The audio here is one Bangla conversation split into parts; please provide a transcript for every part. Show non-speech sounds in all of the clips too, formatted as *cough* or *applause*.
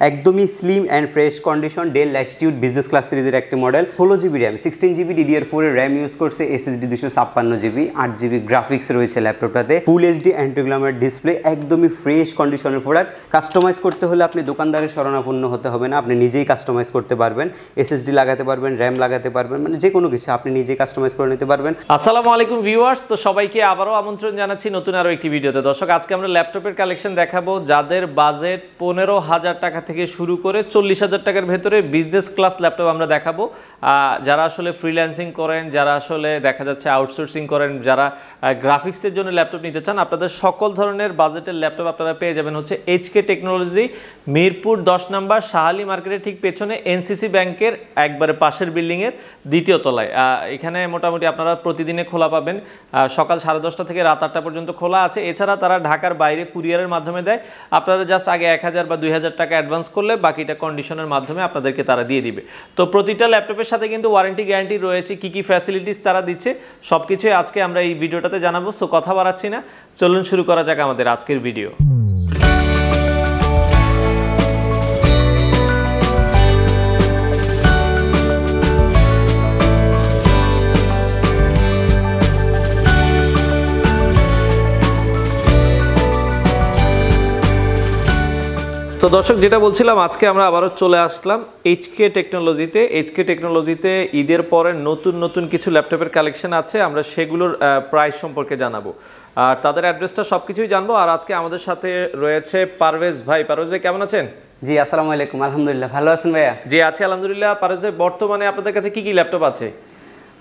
একদমই slim and fresh condition Dell Latitude business class সিরিজের একটি মডেল ষোলো GB RAM sixteen GB DDR ফোরের র্যাম ইউজ করছে এসএসডি দুশো ছাপ্পান্ন জিবি আট জিবি গ্রাফিক্স রয়েছে ল্যাপটপটাতে ফুল এইচডি অ্যান্টিগ্লামার ডিসপ্লে একদমই ফ্রেশ কন্ডিশনের প্রোডাক্ট কাস্টমাইজ করতে হলে আপনি দোকানদারের শরণাপন্ন হতে হবে না, আপনি নিজেই কাস্টমাইজ করতে পারবেন এসএসডি লাগাতে পারবেন র্যাম লাগাতে পারবেন মানে যে কোনো কিছু আপনি নিজেই কাস্টমাইজ করে নিতে পারবেন। আসসালামু আলাইকুম ভিউয়ার্স তো সবাইকে আবারও আমন্ত্রণ জানাচ্ছি নতুন আরও একটি ভিডিওতে। দর্শক, আজকে আমরা ল্যাপটপের কালেকশন দেখাবো, যাদের বাজেট পনেরো হাজার টাকা থেকে শুরু করে চল্লিশ হাজার টাকার ভেতরে বিজনেস ক্লাস ল্যাপটপ আমরা দেখাবো। যারা আসলে ফ্রিল্যান্সিং করেন, যারা আসলে দেখা যাচ্ছে আউটসোর্সিং করেন, যারা গ্রাফিক্সের জন্য ল্যাপটপ নিতে চান, আপনাদের সকল ধরনের বাজেটের ল্যাপটপ আপনারা পেয়ে যাবেন হচ্ছে এইচকে টেকনোলজি মিরপুর দশ নম্বর শাহালি মার্কেটের ঠিক পেছনে এনসিসি ব্যাংকের একবারে পাশের বিল্ডিংয়ের দ্বিতীয় তলায়। এখানে মোটামুটি আপনারা প্রতিদিনে খোলা পাবেন। সকাল সাড়ে দশটা থেকে রাত আটটা পর্যন্ত খোলা আছে। এছাড়া তারা ঢাকার বাইরে কুরিয়ারের মাধ্যমে দেয়। আপনারা জাস্ট আগে এক হাজার বা দুই হাজার টাকা অ্যাডভান্স করলে বাকিটা কন্ডিশনের মাধ্যমে আপনাদেরকে তারা দিয়ে দিবে। তো প্রতিটা ল্যাপটপের সাথে কিন্তু ওয়ারেন্টি গ্যারান্টি রয়েছে, কি কি ফ্যাসিলিটিস তারা দিচ্ছে সব কিছুই আজকে আমরা এই ভিডিওটাতে জানাব সো কথা বাড়াচ্ছি না। চলুন শুরু করা যাক আমাদের আজকের ভিডিও তো দর্শক যেটা বলছিলাম আজকে আমরা আবারও চলে আসলাম এইচকে টেকনোলজিতে এইচকে টেকনোলজিতে ঈদের পরে নতুন নতুন কিছু ল্যাপটপের কালেকশন আছে আমরা সেগুলোর প্রাইস সম্পর্কে জানাব। আর তাদের অ্যাড্রেসটা সব কিছুই জানব আর আজকে আমাদের সাথে রয়েছে পারভেজ ভাই। পারভেজ ভাই কেমন আছেন? জি আসসালামু আলাইকুম আলহামদুলিল্লাহ ভালো আছেন ভাইয়া? জি আছি আলহামদুলিল্লাহ। পারভেজ ভাই বর্তমানে আপনাদের কাছে কি কি ল্যাপটপ আছে?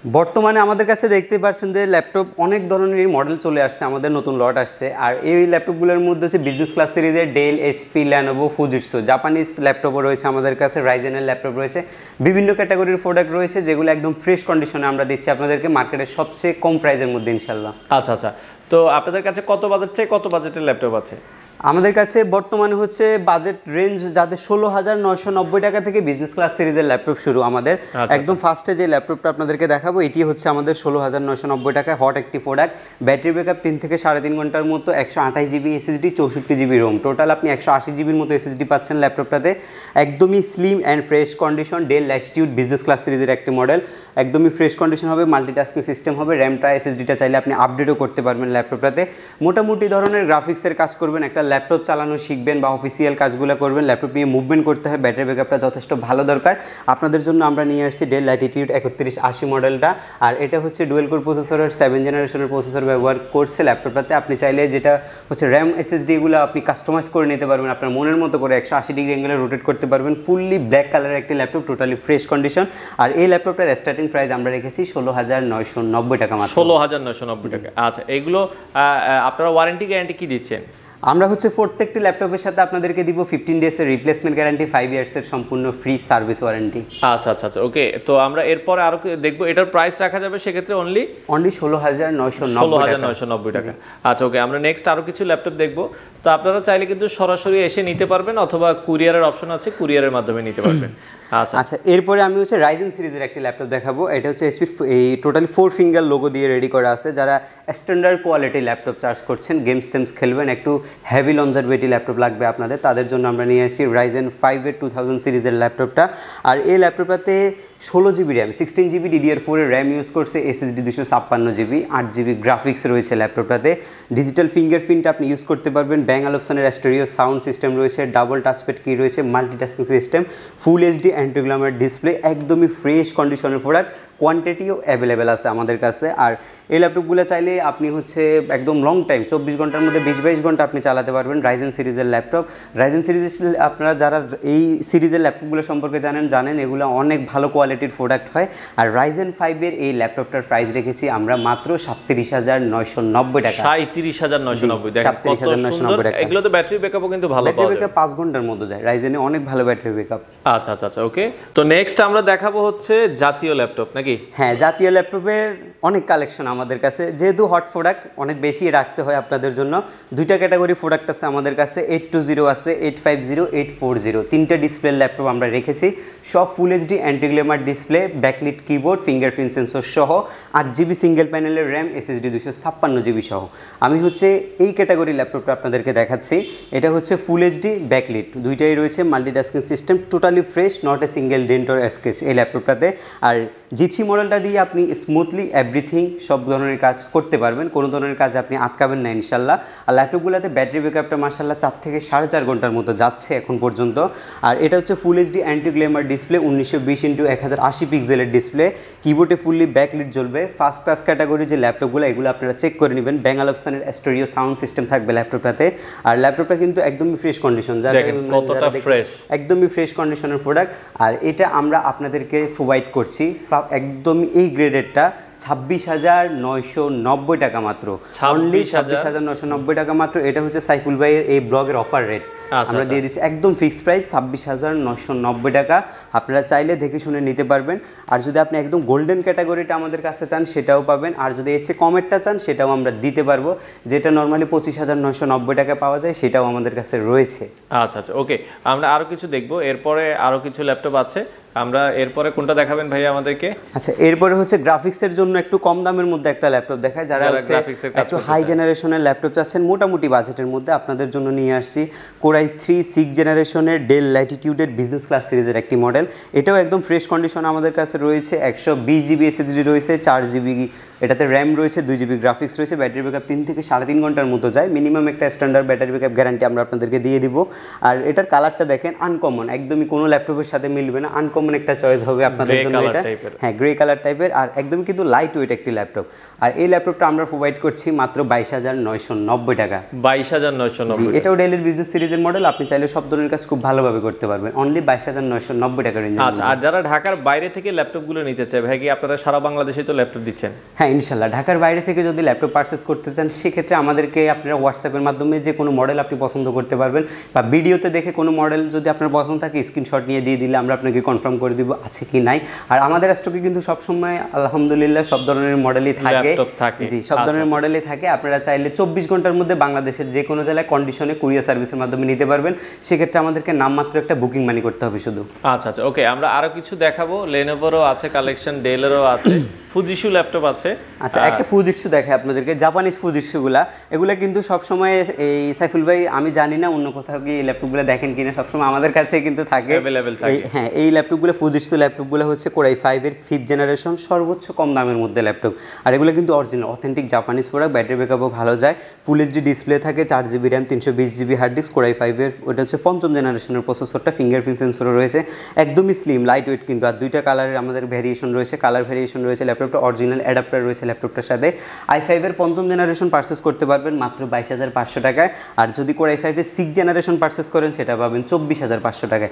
বর্তমানে আমাদের কাছে দেখতে পাচ্ছেন যে ল্যাপটপ অনেক ধরনেরই মডেল চলে আসছে, আমাদের নতুন লট আসছে। আর এই ল্যাপটপগুলোর মধ্যে হচ্ছে বিজনেস ক্লাস সিরিজের Dell HP Lenovo Fujitsu Japanese ল্যাপটপও রয়েছে আমাদের কাছে রাইজেনের ল্যাপটপ রয়েছে। বিভিন্ন ক্যাটাগরির প্রোডাক্ট রয়েছে যেগুলো একদম ফ্রেশ কন্ডিশনে আমরা দিচ্ছি আপনাদেরকে মার্কেটের সবচেয়ে কম প্রাইসের মধ্যে ইনশাল্লাহ আচ্ছা আচ্ছা। তো আপনাদের কাছে কত বাজেট থেকে কত বাজেটের ল্যাপটপ আছে? আমাদের কাছে বর্তমানে হচ্ছে বাজেট রেঞ্জ যাদের ষোলো হাজার নয়শো নব্বই টাকা থেকে বিজনেস ক্লাস সিরিজের ল্যাপটপ শুরু আমাদের। আচ্ছা। একদম ফার্স্টে যে ল্যাপটপটা আপনাদেরকে দেখাবো এটি হচ্ছে আমাদের ষোলো হাজার নয়শো নব্বই টাকায় হট একটি প্রোডাক্ট ব্যাটারি ব্যাকআপ তিন থেকে সাড়ে তিন ঘণ্টার মতো একশো আঠাশ জিবি এসএসডি চৌষট্টি জিবি রোম টোটাল আপনি একশো আশি জিবির মতো এসএসডি পাচ্ছেন ল্যাপটপটাতে একদমই slim and fresh condition Dell Latitude business class সিরিজের একটি মডেল একদমই ফ্রেশ কন্ডিশন হবে মাল্টিটাস্কিং সিস্টেম হবে র্যামটা এসএসডিটা চাইলে আপনি আপডেটও করতে পারবেন ল্যাপটপটাতে মোটামুটি ধরনের গ্রাফিক্সের কাজ করবেন একটা ল্যাপটপ চালানো শিখবেন বা অফিসিয়াল কাজগুলো করবেন, ল্যাপটপ নিয়ে মুভমেন্ট করতে হয় ব্যাটারি ব্যাকআপটা যথেষ্ট ভালো দরকার। আপনাদের জন্য আমরা নিয়ে আসছি ডেল ল্যাটিটিউড একত্রিশ আশি মডেলটা আর এটা হচ্ছে ডুয়েল কোর প্রসেসরের সেভেন জেনারেশনের প্রসেসর ব্যবহার করছে ল্যাপটপটাতে। আপনি চাইলে যেটা হচ্ছে র্যাম এসএসডি এগুলো আপনি কাস্টমাইজ করে নিতে পারবেন। আপনার মনের মতো করে একশো আশি ডিগ্রি অ্যাঙ্গেলে রোটেট করতে পারবেন। ফুললি ব্ল্যাক কালারের একটি ল্যাপটপ টোটালি ফ্রেশ কন্ডিশন আর এই ল্যাপটপটার স্টার্টিং প্রাইস আমরা রেখেছি ষোলো হাজার নয়শো নব্বই টাকা মাত্র। ষোলো হাজার নয়শো নব্বই টাকা। আচ্ছা এগুলো আপনারা ওয়ারেন্টি গ্যারান্টি কি দিচ্ছেন? আমরা হচ্ছে প্রত্যেকটি ল্যাপটপের সাথে আপনাদেরকে দিব ফিফটিন ডেজের রিপ্লেসমেন্ট গ্যারান্টি ফাইভ ইয়ার্সের সম্পূর্ণ ফ্রি সার্ভিস ওয়ারেন্টি আচ্ছা আচ্ছা আচ্ছা ওকে তো আমরা এরপরে আরও কি দেখব এটার প্রাইস রাখা যাবে সেক্ষেত্রে অনলি অনলি ষোলো হাজার নয়শো ষোলো হাজার নয়শো নব্বই টাকা। আচ্ছা ওকে আমরা নেক্সট আরও কিছু ল্যাপটপ দেখব। তো আপনারা চাইলে কিন্তু সরাসরি এসে নিতে পারবেন অথবা কুরিয়ারের অপশন আছে কুরিয়ারের মাধ্যমে নিতে পারবেন। *clears throat* আচ্ছা। আচ্ছা এরপরে আমি হচ্ছে রাইজেন সিরিজের একটি ল্যাপটপ দেখাবো। এটা হচ্ছে এইচপি এই টোটালি ফোর ফিঙ্গার লোগো দিয়ে রেডি করা আছে। যারা standard quality laptop charge games games টেমস খেলবেন, একটু হেভি লঞ্জারবেটি ল্যাপটপ লাগবে আপনাদের। তাদের জন্য আমরা নিয়ে আসছি রাইজেন ফাইভের টু থাউজেন্ড সিরিজের ল্যাপটপটা আর এই ল্যাপটপটাতে ষোলো GB RAM sixteen GB DDR ফোরের র্যাম ইউজ করছে এসএসডি দুশো ছাপ্পান্ন জিবি, আট জিবি গ্রাফিক্স রয়েছে ল্যাপটপটাতে ডিজিটাল ফিঙ্গারপ্রিন্ট আপনি ইউজ করতে পারবেন ব্যাং আলোপসনের স্টোরিও সাউন্ড সিস্টেম রয়েছে ডাবল টাচপ্যাড কি রয়েছে multitasking system full HD antiglamour display একদমই ফ্রেশ কন্ডিশনের প্রোডাক্ট কোয়ান্টিটিও অ্যাভেলেবেল আছে আমাদের কাছে। আর এই ল্যাপটপগুলো চাইলে আপনি হচ্ছে একদম লং টাইম চব্বিশ ঘণ্টার মধ্যে বিশ বাইশ ঘণ্টা আপনি চালাতে পারবেন রাইজেন সিরিজের ল্যাপটপ রাইজেন সিরিজ আপনারা যারা এই সিরিজের ল্যাপটপগুলো সম্পর্কে জানেন জানেন এগুলো অনেক ভালো কোয়ালিটির প্রোডাক্ট হয়। আর রাইজেন ফাইভের এই ল্যাপটপটার প্রাইস রেখেছি আমরা মাত্র সাতত্রিশ হাজার নয়শো নব্বই টাকা। সাঁত্রিশ হাজার নয়শো নব্বই। দেখেন কত 37,990 সুন্দর। টাকা। এগুলো তো ব্যাটারি ব্যাকআপও কিন্তু ভালো ব্যাটারি ব্যাকআপ পাঁচ ঘণ্টার মধ্যে যায়। রাইজেনে অনেক ভালো ব্যাটারি ব্যাকআপ আচ্ছা আচ্ছা আচ্ছা ওকে তো নেক্সট আমরা দেখাবো হচ্ছে জাতীয় ল্যাপটপ নাকি? হ্যাঁ জাতীয় ল্যাপটপের অনেক কালেকশন আমাদের কাছে। যেহেতু হট প্রোডাক্ট অনেক বেশি রাখতে হয় আপনাদের জন্য। দুইটা ক্যাটাগরি প্রোডাক্ট আছে আমাদের কাছে। এইট টু জিরো আছে eight five zero eight four zero তিনটা ডিসপ্লে ল্যাপটপ আমরা রেখেছি। সব full HD antiglamour display backlit keyboard fingerprint sensor সহ। আট জিবি সিঙ্গেল প্যানেলের র্যাম এসএসডি দুশো ছাপ্পান্ন জিবি সহ। আমি হচ্ছে এই ক্যাটাগরি ল্যাপটপটা আপনাদেরকে দেখাচ্ছি। এটা হচ্ছে ফুল এইচডি ব্যাকলিট দুইটাই রয়েছে multitasking system totally fresh not a single dent or scratch এই ল্যাপটপটাতে আর জিথি মডেলটা দিয়ে আপনি স্মুথলি এভরিথিং সব ধরনের কাজ করতে পারবেন। কোনো ধরনের কাজ আপনি আটকাবেন না ইনশাল্লাহ। আর ল্যাপটপগুলোতে ব্যাটারি ব্যাকআপটা মার্শাল্লাহ চার থেকে সাড়ে চার ঘণ্টার মতো যাচ্ছে এখন পর্যন্ত। আর এটা হচ্ছে full HD anti glamour display উনিশশো বিশ ইন্টু এক হাজার আশি পিক্সেলের ডিসপ্লে কিবোর্ডে ফুললি ব্যাকলিট জ্বলবে। ফার্স্ট ক্লাস ক্যাটাগরি যে ল্যাপটপগুলো এগুলো আপনারা চেক করে নেবেন। ব্যাঙ্গাল অপশানের স্টোরিও সাউন্ড সিস্টেম থাকবে ল্যাপটপটাতে। আর ল্যাপটপটা কিন্তু একদমই ফ্রেশ কন্ডিশন যারা ফ্রেশ একদমই ফ্রেশ কন্ডিশনের প্রোডাক্ট আর এটা আমরা আপনাদেরকে প্রোভাইড করছি। একদমই এই গ্রেডেরটা ছাব্বিশ হাজার নয়শো নব্বই টাকা মাত্র। অনলি ছাব্বিশ হাজার নয়শো নব্বই টাকা মাত্র। এটা হচ্ছে সাইফুল ভাইয়ের এই ব্লগের অফার রেট আচ্ছা, আমরা আচ্ছা। দিয়ে দিচ্ছি একদম ফিক্সড প্রাইস ছাব্বিশ হাজার নব্বই টাকা। আপনারা চাইলে দেখে শুনে নিতে পারবেন। আর যদি আপনি একদম গোল্ডেন ক্যাটাগরিটা আমাদের কাছে চান সেটাও পাবেন। আর যদি এর চেয়ে কমেরটা চান সেটাও আমরা দিতে পারব। যেটা নর্মালি পঁচিশ হাজার নয়শো নব্বই টাকা পাওয়া যায় সেটাও আমাদের কাছে রয়েছে। আচ্ছা আচ্ছা। ওকে আমরা আরও কিছু দেখব। এরপরে আরও কিছু ল্যাপটপ আছে। আমরা এরপরে কোনটা দেখাবেন ভাইয়া আমাদেরকে? আচ্ছা এরপরে হচ্ছে গ্রাফিক্সের জন্য একটু কম দামের মধ্যে একটা ল্যাপটপ দেখায় যারা হচ্ছে একটু হাই জেনারেশনের ল্যাপটপ চাচ্ছেন মোটামুটি বাজেটের মধ্যে আপনাদের জন্য নিয়ে আসছি। কোরাই থ্রি সিক্স জেনারেশনের ডেল ল্যাটিটিউডের বিজনেস ক্লাস সিরিজের একটি মডেল এটাও একদম ফ্রেশ কন্ডিশন আমাদের কাছে রয়েছে একশো বিশ জিবি এসএসডি রয়েছে চার জিবি এটাতে র্যাম রয়েছে দুই জিবি গ্রাফিক্স রয়েছে ব্যাটারি ব্যাকআপ তিন থেকে সাড়ে তিন ঘণ্টার মতো যায়। মিনিমাম একটা স্ট্যান্ডার্ড ব্যাটারি ব্যাকআপ গ্যারান্টি আমরা আপনাদেরকে দিয়ে দিব। আর এটার কালারটা দেখেন আনকমন একদমই কোনো ল্যাপটপের সাথে মিলবে না আনকমন একটা চয়েস হবে আপনাদের জন্য এটা। হ্যাঁ গ্রে কালার টাইপের আর একদম কিন্তু লাইট ওয়েট একটি ল্যাপটপ। আর এই ল্যাপটপটা আমরা প্রোভাইড করছি মাত্র বাইশ হাজার নয়শো নব্বই টাকা। বাইশ হাজার নয়শো নব্বই এটাও ডেলির বিজনেস সিরিজের মডেল আপনি চাইলে সব ধরনের কাজ খুব ভালোভাবে করতে পারবেন। অনলি বাইশ হাজার নয়শো নব্বই টাকা রেঞ্জ আচ্ছা আর যারা ঢাকার বাইরে থেকে ল্যাপটপগুলো নিতে চায় ভাই কি আপনারা সারা বাংলাদেশে তো ল্যাপটপ দিচ্ছেন? হ্যাঁ ইনশাল্লাহ ঢাকার বাইরে থেকে যদি ল্যাপটপ পারচেস করতে চান সেক্ষেত্রে আমাদেরকে আপনারা হোয়াটসঅ্যাপের মাধ্যমে যে কোনো মডেল আপনি পছন্দ করতে পারবেন বা ভিডিওতে দেখে কোনো মডেল যদি আপনার পছন্দ থাকে স্ক্রিনশট নিয়ে দিয়ে দিলে আমরা আপনাকে কনফার্ম করে দিব আছে কি নাই। আর আমাদের স্টকে কিন্তু সবসময় আলহামদুলিল্লাহ সব ধরনের মডেলই থাকে। থাকে। জি সব আচ্ছা, ধরনের মডেলই থাকে। আপনারা চাইলে চব্বিশ ঘণ্টার মধ্যে বাংলাদেশের যে কোনো জেলায় কন্ডিশনে কুরিয়ার সার্ভিসের মাধ্যমে নিতে পারবেন। সেক্ষেত্রে আমাদেরকে নামমাত্র একটা বুকিং মানি করতে হবে শুধু। আচ্ছা আচ্ছা। ওকে আমরা আরও কিছু দেখাবো। লেনোভোরও আছে কালেকশন ডেলেরও আছে। ফুজিশু ল্যাপটপ আছে। আচ্ছা একটা ফুজিটসু দেখে আপনাদেরকে জাপানিজ ফুজিটসুগুলা এগুলা কিন্তু সবসময় এই সাইফুল ভাই আমি জানি না অন্য কোথাও কি এই ল্যাপটপগুলো দেখেন কিনা সবসময় আমাদের কাছে কিন্তু থাকে। হ্যাঁ এই ল্যাপটপগুলো ফুজিটসু ল্যাপটপগুলো হচ্ছে কোরাই ফাইভের ফিফথ জেনারেশন সর্বোচ্চ কম দামের মধ্যে ল্যাপটপ আর এগুলো কিন্তু original authentic Japanese product battery ব্যাকআপও ভালো যায়। ফুল এইচডি ডিসপ্লে থাকে চার জিবি র্যাম তিনশো বিশ জিবি হার্ড ডিস্ক কোরাই ফাইভের ওটা হচ্ছে পঞ্চম জেনারেশনের প্রসেসরটা ফিঙ্গারপ্রিন্ট সেন্সরও রয়েছে। একদমই স্লিম লাইট ওয়েট কিন্তু আর দুইটা কালারের আমাদের ভেরিয়েশন রয়েছে কালার ভ্যারিয়েশন রয়েছে ল্যাপটপটা অরিজিনাল অ্যাডাপ্টার রয়েছে ল্যাপটপটার সাথে। আই ফাইভের পঞ্চম জেনারেশন পারচেস করতে পারবেন মাত্র বাইশ হাজার পাঁচশো টাকায়। আর যদি কোরাই ফাইভের সিক্স জেনারেশন পারচেস করেন সেটা পাবেন চব্বিশ হাজার পাঁচশো টাকায়।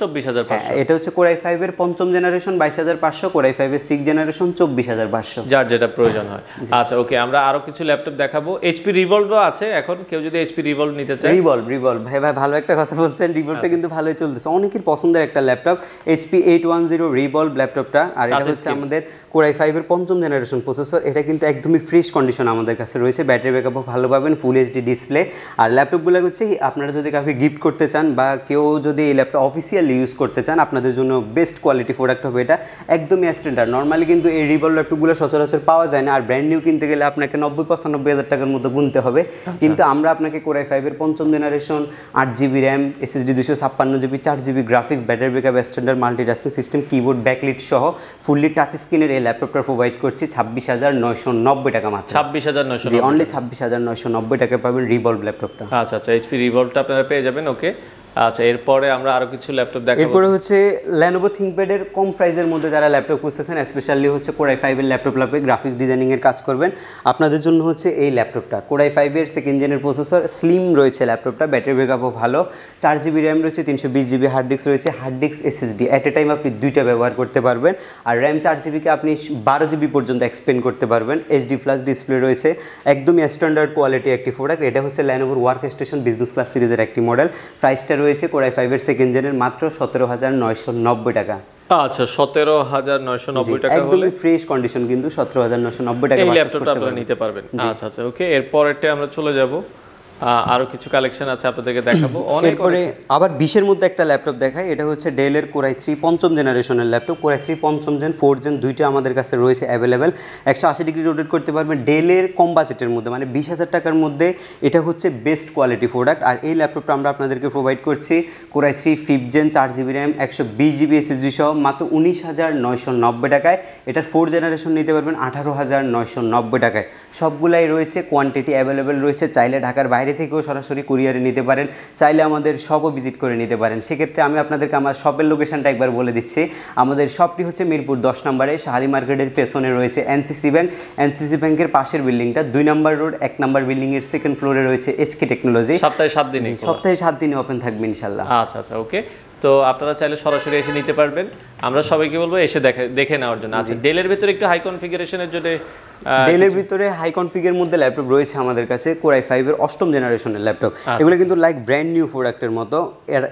চব্বিশ হাজার এটা হচ্ছে কোরাই ফাইভের পঞ্চম জেনারেশন বাইশ হাজার পাঁচশো কোরাই ফাইভের সিক্স জেনারেশন চব্বিশ হাজার পাঁচশো। যার যেটা প্রয়োজন হয়। আচ্ছা ওকে আমরা আরও কিছু ল্যাপটপ দেখাবো। এইচপি রিভলভও আছে এখন কেউ যদি এইচপি রিভলভ নিতে চায়। রিভলভ রিভলভ ভাই ভাই ভালো একটা কথা বলছেন। রিভলভটা কিন্তু ভালোই চলতেছে। অনেকের পছন্দের একটা laptop HP eight one zero revolve ল্যাপটপটা। আর এটা হচ্ছে আমাদের কোরাই ফাইভের পঞ্চম জেনারেশন প্রসেসর এটা কিন্তু একদমই ফ্রেশ কন্ডিশন আমাদের কাছে রয়েছে। ব্যাটারি ব্যাকআপও ভালো পাবেন ফুল এইচডি ডিসপ্লে আর ল্যাপটপগুলো হচ্ছে আপনারা যদি কাউকে গিফট করতে চান বা কেউ যদি এই ল্যাপটপ অফিসিয়ালি ইউজ করতে চান আপনাদের জন্য বেস্ট কোয়ালিটি প্রোডাক্ট হবে এটা। একদমই স্ট্যান্ডার্ড নর্মালি কিন্তু এই রিভলভ ল্যাপটপগুলো সচরাচর পাওয়া যায় না। আর ব্র্যান্ড নিউ কিনতে গেলে আপনাকে নব্বই পঁচানব্বই হাজার টাকার মতো গুনতে হবে। কিন্তু আমরা আপনাকে কোরাই ফাইভের পঞ্চম জেনারেশন আট জিবি র্যাম এসএসডি দুশো ছাপ্পান্ন জিবি চার GB graphics battery backup standard multitasking system keyboard backlit সহ ফুললি টাচ স্ক্রিনের ল্যাপটপটা প্রোভাইড করছি ছাব্বিশ হাজার নয়শো নব্বই টাকা মাত্র। ছাব্বিশ হাজার নয়শো জি অনলি ছাব্বিশ হাজার নয়শো নব্বই টাকা পাবেন রিভলভ ল্যাপটপটা। আচ্ছা আচ্ছা এইচপি রিভলভটা আপনারা পেয়ে যাবেন ওকে আচ্ছা এরপরে আমরা আরও কিছু ল্যাপটপ দেখাবো। এরপরে হচ্ছে ল্যানোভো থিঙ্কপ্যাডের কম প্রাইজের মধ্যে যারা ল্যাপটপ খুঁজতেছেন স্পেশালি হচ্ছে কোরাই ফাইভের ল্যাপটপ লাগবে গ্রাফিক্স ডিজাইনিং এর কাজ করবেন। আপনাদের জন্য হচ্ছে এই ল্যাপটপটা কোরাই ফাইভের সেকেন্ড জেনের প্রসেসর স্লিম রয়েছে ল্যাপটপটা ব্যাটারি ব্যাকআপও ভালো। চার জিবি র্যাম রয়েছে, তিনশো বিশ জিবি হার্ড ডিস্ক রয়েছে hard disk SSD at a time আপনি দুইটা ব্যবহার করতে পারবেন। আর র্যাম চার জিবিকে আপনি বারো জিবি পর্যন্ত এক্সপেন্ড করতে পারবেন। এইচডি প্লাস ডিসপ্লে রয়েছে, একদমই স্ট্যান্ডার্ড কোয়ালিটি একটি প্রোডাক্ট এটা হচ্ছে ল্যানোভোর ওয়ার্ক স্টেশন বিজনেস ক্লাস সিরিজের একটি মডেল প্রাইসটা রয়েছে কোরাই ফাইভের সেকেন্ড জেনের মাত্র সতেরো হাজার নয়শো নব্বই টাকা। আচ্ছা সতেরো হাজার নয়শো নব্বই টাকা হলে একদমই ফ্রেশ কন্ডিশন কিন্তু সতেরো হাজার নয়শো নব্বই টাকা এই ল্যাপটপটা আপনারা নিতে পারবেন। আচ্ছা আচ্ছা ওকে এরপরেরটা আমরা চলে যাব। আরও কিছু কালেকশন আছে আপনাদেরকে দেখাবো। এরপরে আবার বিশের মধ্যে একটা ল্যাপটপ দেখাই, এটা হচ্ছে ডেলের কোরাই থ্রি পঞ্চম জেনারেশনের ল্যাপটপ কোরাই থ্রি পঞ্চম জেন ফোর জেন দুইটা আমাদের কাছে রয়েছে অ্যাভেলেবেল একশো আশি ডিগ্রি রোটেট করতে পারবেন ডেলের কম বাজেটের মধ্যে মানে বিশ হাজার টাকার মধ্যে এটা হচ্ছে বেস্ট কোয়ালিটি প্রোডাক্ট আর এই ল্যাপটপটা আমরা আপনাদেরকে প্রোভাইড করছি core i three fifth gen চার জিবি র্যাম একশো বিশ জিবি এসএসডি সহ, মাত্র উনিশ হাজার নয়শো নব্বই টাকায়। এটার ফোর জেনারেশন নিতে পারবেন আঠারো হাজার নয়শো নব্বই টাকায়। সবগুলাই রয়েছে কোয়ান্টিটি অ্যাভেলেবেল রয়েছে, চাইলে ঢাকার বাইরে থেকেও সরাসরি কুরিয়ারে নিতে পারেন চাইলে আমাদের শপও ভিজিট করে নিতে পারেন। সেক্ষেত্রে আমি আপনাদেরকে আমার শপের লোকেশনটা একবার বলে দিচ্ছি। আমাদের শপটি হচ্ছে মিরপুর দশ নম্বরে শাহালি মার্কেটের পেছনে রয়েছে এনসিসি ব্যাংক এনসিসি ব্যাংকের পাশের বিল্ডিংটা দুই নম্বর রোড এক নম্বর বিল্ডিংয়ের সেকেন্ড ফ্লোরে রয়েছে এইচকে টেকনোলজি সপ্তাহে সাত খোলা। সপ্তাহে সাত দিনে ওপেন থাকবে ইনশাল্লাহ আচ্ছা আচ্ছা ওকে তো আপনারা চাইলে সরাসরি এসে নিতে পারবেন। আমরা সবাইকে বলব এসে দেখে দেখে নেওয়ার জন্য। আচ্ছা ডেলের ভিতরে একটু হাই কনফিগারেশনের জন্য ডেলের ভিতরে হাই কনফিগের মধ্যে ল্যাপটপ রয়েছে আমাদের কাছে কোরাই ফাইভের অষ্টম জেনারেশনের ল্যাপটপ আচ্ছা। এগুলো কিন্তু লাইক ব্র্যান্ড নিউ প্রোডাক্টের মতো।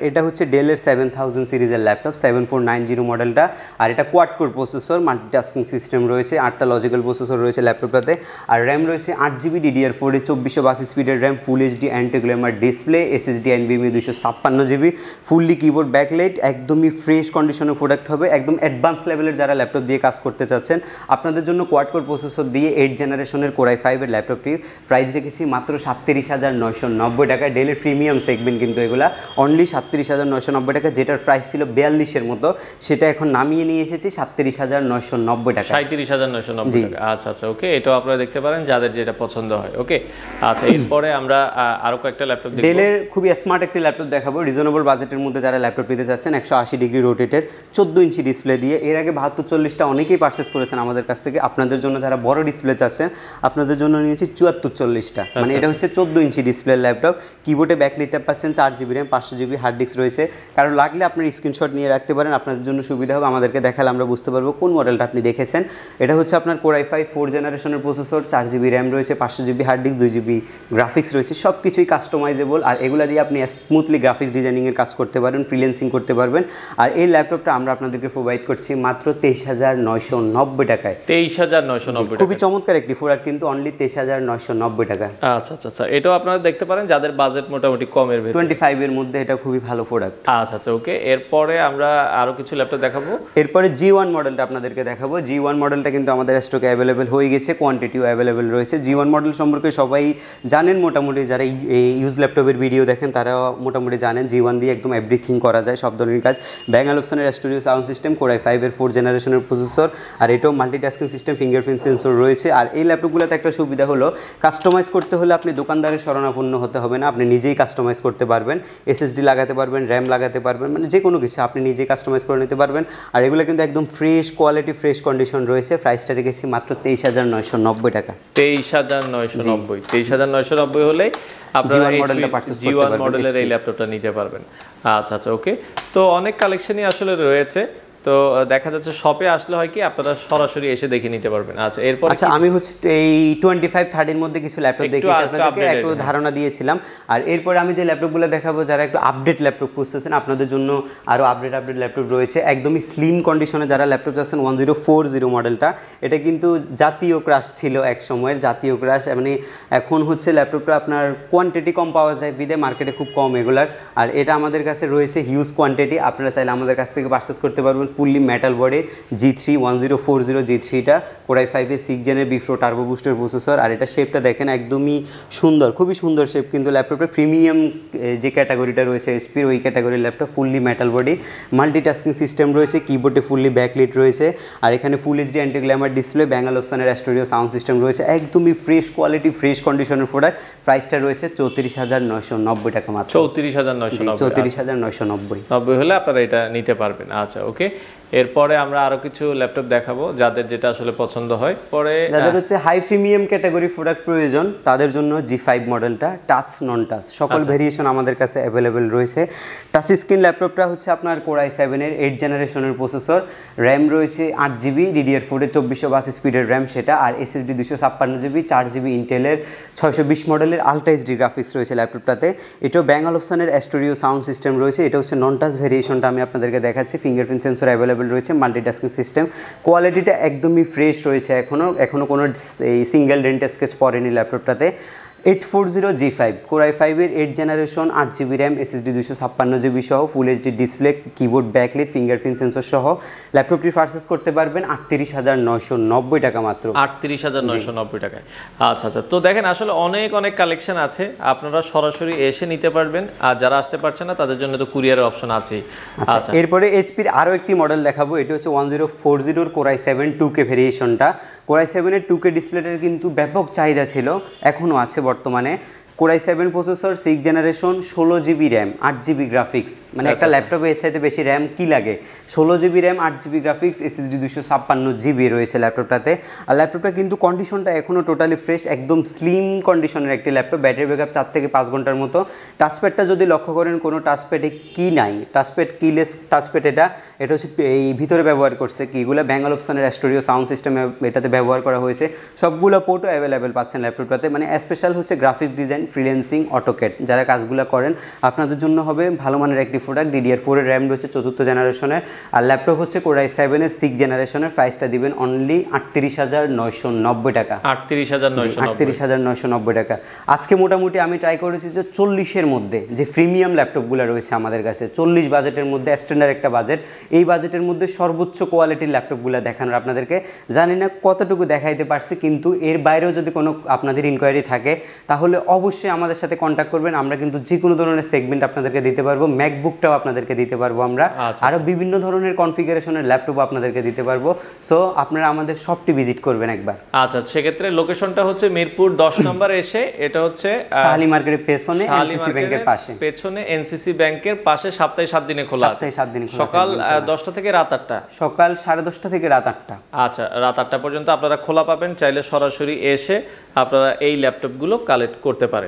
এটা হচ্ছে ডেলের সেভেন থাউজেন্ড সিরিজের laptop seven four nine zero মডেলটা আর এটা quad core processor multitasking system রয়েছে আটটা লজিক্যাল প্রসেসর রয়েছে ল্যাপটপটাতে আর র্যাম রয়েছে আট জিবি ডিডিআর ফোরে চব্বিশশো বাসি স্পিডের RAM full HD antiglamour display SSD এনবিএমই দুশো ছাপ্পান্ন জিবি ফুললি কিবোর্ড ব্যাকলাইট একদমই ফ্রেশ কন্ডিশনের প্রোডাক্ট হবে। একদম অ্যাডভান্স লেভেলের যারা ল্যাপটপ দিয়ে কাজ করতে চাচ্ছেন আপনাদের জন্য কোয়াড কোর প্রসেসর দিয়ে এইট জেনারেশনের কোরাই ফাইভের ল্যাপটপটির প্রাইস রেখেছি মাত্র সাতত্রিশ হাজার নয়শো নব্বই টাকা। ডেলের প্রিমিয়াম সেগমেন্ট কিন্তু এগুলা। অনলি সাতত্রিশ হাজার নয়শো নব্বই টাকা যেটার প্রাইস ছিল বিয়াল্লিশের মতো সেটা এখন নামিয়ে নিয়ে এসেছি সাতত্রিশ হাজার নয়শো নব্বই টাকা সাঁত্রিশ হাজার নয়শো নব্বই টাকা। আচ্ছা আচ্ছা ওকে এটাও আপনারা দেখতে পারেন যাদের যেটা পছন্দ হয়। ওকে আচ্ছা এরপরে আমরা আহ, আরও কয়েকটা ল্যাপটপ ডেলের খুবই স্মার্ট একটি ল্যাপটপ দেখাবো। রিজনেবল বাজেটের মধ্যে যারা ল্যাপটপ নিতে চাচ্ছেন একশো আশি ডিগ্রি রোটেটের চোদ্দ ইঞ্চি ডিসপ্লে দিয়ে এর আগে বাহাত্তর চল্লিশটা অনেকেই পারচেস করেছেন আমাদের কাছ থেকে। আপনাদের জন্য যারা বড় ডিসপ্লে চাচ্ছেন আপনাদের জন্য নিয়েছি চুয়াত্তর চল্লিশটা। মানে এটা হচ্ছে চোদ্দ ইঞ্চি ডিসপ্লে ল্যাপটপ কিবোর্ডে ব্যাকলিটটা পাচ্ছেন চার জিবি র্যাম পাঁচশো জিবি হার্ড ডিস্ক রয়েছে। কারণ লাগলে আপনার স্ক্রিনশট নিয়ে রাখতে পারেন আপনাদের জন্য সুবিধা হবে। আমাদেরকে দেখালে আমরা বুঝতে পারব কোন মডেলটা আপনি দেখেছেন। এটা হচ্ছে আপনার কোরাই ফাইভ ফোর জেনারেশনের প্রসেসর চার জিবি র্যাম রয়েছে পাঁচশো জিবি হার্ড ডিস্ক দুই জিবি গ্রাফিক্স রয়েছে সব কিছুই কাস্টমাইজেবল আর এগুলা দিয়ে আপনি স্মুথলি গ্রাফিক্স ডিজাইনিংয়ের কাজ করতে পারবেন ফ্রিল্যান্সিং করতে পারবেন। আর এই ল্যাপটপটা আমরা আপনাদেরকে প্রোভাইড করছি মাত্র তেইশ হাজার নয়শো নব্বই টাকায়। তেইশ হাজার নয়শো নব্বই টাকা খুবই চমৎকার একটি প্রোডাক্ট কিন্তু অনলি তেইশ হাজার নয়শো নব্বই টাকা। আচ্ছা আচ্ছা আচ্ছা। এটাও আপনারা দেখতে পারেন যাদের বাজেট মোটামুটি কমের ভেতর। টোয়েন্টি ফাইভের মধ্যে এটা খুবই ভালো প্রোডাক্ট আচ্ছা আচ্ছা ওকে এরপরে আমরা আরও কিছু ল্যাপটপ দেখাবো। এরপরে জি ওয়ান মডেলটা আপনাদেরকে দেখাবো। জি ওয়ান মডেলটা কিন্তু আমাদের স্টকে অ্যাভেলেবেল হয়ে গেছে কোয়ান্টিটিও অ্যাভেলেবেল রয়েছে। জি ওয়ান মডেল সম্পর্কে সবাই জানেন মোটামুটি যারা এই ইউজ ল্যাপটপের ভিডিও দেখেন তারা মোটামুটি জানেন জি ওয়ান দিয়ে একদম এভরিথিং করা যায় সব ধরনের কাজ। ব্যাঙ্গাল অপশনের studio sound system core i ফাইভের ফোর জেনারেশনের প্রসেসর আর এটাও মাল্টিটাস্কিং সিস্টেম ফিঙ্গারপ্রিন্ট সেন্সর রয়েছে। আর এই ল্যাপটপগুলোতে একটা সুবিধা হলো কাস্টমাইজ করতে হলে আপনি দোকানদারের শরণাপন্ন হতে হবে না। আপনি নিজেই কাস্টমাইজ করতে পারবেন এসএসডি লাগাতে পারবেন র্যাম লাগাতে পারবেন মানে যে কোনো কিছু আপনি নিজেই কাস্টমাইজ করে নিতে পারবেন। আর এগুলো কিন্তু একদম ফ্রেশ কোয়ালিটি ফ্রেশ কন্ডিশন রয়েছে। প্রাইসটা রেখেছি মাত্র তেইশ হাজার নয়শো নব্বই টাকা। তেইশ হাজার নয়শো নব্বই। তেইশ হাজার নয়শো নব্বই হলে আপনারা G1 মডেলটা purchase জি করতে ওয়ান পারবেন, মডেলের এই ল্যাপটপটা নিতে পারবেন। আচ্ছা আচ্ছা ওকে তো অনেক কালেকশনই আসলে রয়েছে। তো দেখা যাচ্ছে শপে আসলে হয় কি আপনারা সরাসরি এসে দেখে নিতে পারবেন। আচ্ছা এরপর আচ্ছা আমি হচ্ছে এই টোয়েন্টি ফাইভ থার্টির মধ্যে কিছু ল্যাপটপ একটু আপনাদেরকে একটু। ধারণা দিয়েছিলাম। আর এরপরে আমি যে ল্যাপটপগুলো দেখাবো যারা একটু আপডেট ল্যাপটপ খুঁজতেছেন আপনাদের জন্য আরও আপডেট আপডেট ল্যাপটপ রয়েছে। একদমই স্লিম কন্ডিশনে যারা ল্যাপটপ আছেন ওয়ান জিরো ফোর জিরো মডেলটা এটা কিন্তু জাতীয় ক্রাশ ছিল এক সময়ের জাতীয় ক্রাশ মানে এখন হচ্ছে ল্যাপটপটা আপনার কোয়ান্টিটি কম পাওয়া যায় বিদে মার্কেটে খুব কম এগুলার। আর এটা আমাদের কাছে রয়েছে হিউজ কোয়ান্টিটি আপনারা চাইলে আমাদের কাছ থেকে পারচেস করতে পারবেন। Fully metal body G three one zero four zero G থ্রিটা কোরাই ফাইভের সিক্স জেনের বিফ্রো টার্বো বুস্টের প্রসেসর আর এটা শেপটা দেখেন একদমই সুন্দর খুবই সুন্দর শেপ কিন্তু ল্যাপটপের প্রিমিয়াম যে ক্যাটাগরিটা রয়েছে এসপির ওই ক্যাটাগরির laptop fully metal body multitasking system রয়েছে কিবোর্ডে ফুললি ব্যাকলিট রয়েছে আর এখানে full HD anti glamour display Bang অপশনের স্টুডিও সাউন্ড সিস্টেম রয়েছে একদমই ফ্রেশ কোয়ালিটি ফ্রেশ কন্ডিশনের প্রোডাক্ট প্রাইসটা রয়েছে চৌত্রিশ হাজার নয়শো নব্বই টাকা মাত্র। চৌত্রিশ হাজার নয়শো নব্বই চৌত্রিশ হাজার নয়শো নব্বই। নব্বই হলে আপনারা এটা নিতে পারবেন আচ্ছা ওকে এরপরে আমরা আরও কিছু ল্যাপটপ দেখাবো যাদের যেটা আসলে পছন্দ হয়। পরে যাদের হচ্ছে হাই প্রিমিয়াম ক্যাটাগরি প্রোডাক্ট প্রয়োজন তাদের জন্য জি ফাইভ মডেলটা টাচ নন টাচ সকল ভেরিয়েশন আমাদের কাছে অ্যাভেলেবেল রয়েছে। টাচ স্ক্রিন ল্যাপটপটা হচ্ছে আপনার কোরাই সেভেনের এইট জেনারেশনের প্রসেসর র্যাম রয়েছে আট জিবি ডিডিআর ফোরের চব্বিশশো বাস স্পিডের র্যাম সেটা আর এসএসডি দুশো ছাপ্পান্ন জিবি চার জিবি ইন্টেলের ছয়শো বিশ মডেলের আলট্রা এইচডি গ্রাফিক্স রয়েছে ল্যাপটপটাতে। এটাও ব্যাঙ্গল অপশনের অ্যাস্টোরিও সাউন্ড সিস্টেম রয়েছে। এটা হচ্ছে নন টাচ ভেরিয়েশনটা আমি আপনাদেরকে দেখাচ্ছি। ফিঙ্গারপ্রিন্ট সেন্সর অ্যাভেলেবেল রয়েছে মাল্টিটাস্কিং সিস্টেম কোয়ালিটিটা একদমই ফ্রেশ রয়েছে এখনও এখনও কোনো এই সিঙ্গেল ডেন্ট স্কেচ পড়েনি ল্যাপটপটাতে eight four zero G five core i ফাইভের এইট জেনারেশন আট জিবি র্যাম এসএসডি দুশো ছাপ্পান্ন জিবি সহ full HD display keyboard backlit fingerprint sensor সহ। ল্যাপটপটি পারচেস করতে পারবেন আটত্রিশ হাজার নয়শো নব্বই টাকা মাত্র। আটত্রিশ হাজার নয়শো নব্বই টাকায়। আচ্ছা আচ্ছা। তো দেখেন আসলে অনেক অনেক কালেকশন আছে। আপনারা সরাসরি এসে নিতে পারবেন। আর যারা আসতে পারছেন না তাদের জন্য তো কুরিয়ারের অপশন আছেই। আচ্ছা এরপরে এসপির আরও একটি মডেল দেখাবো। এটি হচ্ছে ওয়ান জিরো ফোর জিরোর core i seven two. K ভেরিয়েশনটা core i সেভেনের টু কে ডিসপ্লেটার কিন্তু ব্যাপক চাহিদা ছিল। এখনও আছে বর্তমানে core i seven processor six generation ষোলো জিবি র্যাম আট জিবি গ্রাফিক্স মানে একটা ল্যাপটপে এর চাইতে বেশি র্যাম কি লাগে? ষোলো জিবি র্যাম আট জিবি গ্রাফিক্স এসএসডি দুশো ছাপ্পান্ন জিবি রয়েছে ল্যাপটপটাতে আর ল্যাপটপটা কিন্তু কন্ডিশনটা এখনও টোটালি ফ্রেশ একদম স্লিম কন্ডিশনের একটি ল্যাপটপ ব্যাটারি ব্যাকআপ চার থেকে পাঁচ ঘণ্টার মতো। টাচপ্যাডটা যদি লক্ষ্য করেন কোনো টাচপ্যাডে কি নাই? টাচপ্যাড কিলেস টাচপ্যাড এটা এটা হচ্ছে এই ভিতরে ব্যবহার করছে কিগুলো ব্যাঙ্গাল অপশনের অ্যাস্টোরিও সাউন্ড সিস্টেম এটাতে ব্যবহার করা হয়েছে। সবগুলো পোর্টও অ্যাভেলেবেল পাচ্ছেন ল্যাপটপটাতে মানে স্পেশাল হচ্ছে গ্রাফিক্স ডিজাইন ফ্রিল্যান্সিং অটোকেট যারা কাজগুলো করেন আপনাদের জন্য হবে ভালো মানের একটি প্রোডাক্ট ডিডিআর ফোরের র্যাম রয়েছে চতুর্থ জেনারেশনের আর ল্যাপটপ হচ্ছে কোরাই সেভেনের সিক্স জেনারেশনের প্রাইসটা দিবেন অনলি আটত্রিশ হাজার নয়শো নব্বই টাকা। আটত্রিশ হাজার নয়শো আটত্রিশ হাজার নয়শো নব্বই টাকা। আজকে মোটামুটি আমি ট্রাই করেছি যে চল্লিশের মধ্যে যে প্রিমিয়াম ল্যাপটপগুলো রয়েছে আমাদের কাছে চল্লিশ বাজেটের মধ্যে স্ট্যান্ডার্ড একটা বাজেট এই বাজেটের মধ্যে সর্বোচ্চ কোয়ালিটির ল্যাপটপগুলো দেখানোর আপনাদেরকে জানি না কতটুকু দেখাইতে পারছি কিন্তু এর বাইরেও যদি কোনো আপনাদের ইনকোয়ারি থাকে তাহলে অবশ্যই আমাদের সাথে কন্ট্যাক্ট করবেন। আমরা কিন্তু যে কোনো ধরনের সেগমেন্ট আপনাদেরকে দিতে পারব। ম্যাকবুকটাও আপনাদেরকে দিতে পারব আমরা। আচ্ছা। আরও বিভিন্ন ধরনের কনফিগারেশনের ল্যাপটপ আপনাদেরকে দিতে পারব। সো আপনারা আমাদের শপটি ভিজিট করবেন একবার। আচ্ছা সেক্ষেত্রে লোকেশনটা হচ্ছে মিরপুর দশ নম্বর এসে এটা হচ্ছে শাহালি মার্কেটের পেছনে এনসিসি ব্যাংকের পাশে। পেছনে এনসিসি ব্যাংকের পাশে সপ্তাহে সাত দিনে খোলা সপ্তাহে সাত দিনে সকাল দশটা থেকে রাত আটটা? সকাল সাড়ে দশটা থেকে রাত আটটা। আচ্ছা রাত আটটা পর্যন্ত আপনারা খোলা পাবেন। চাইলে সরাসরি এসে আপনারা এই ল্যাপটপগুলো কালেক্ট করতে পারেন।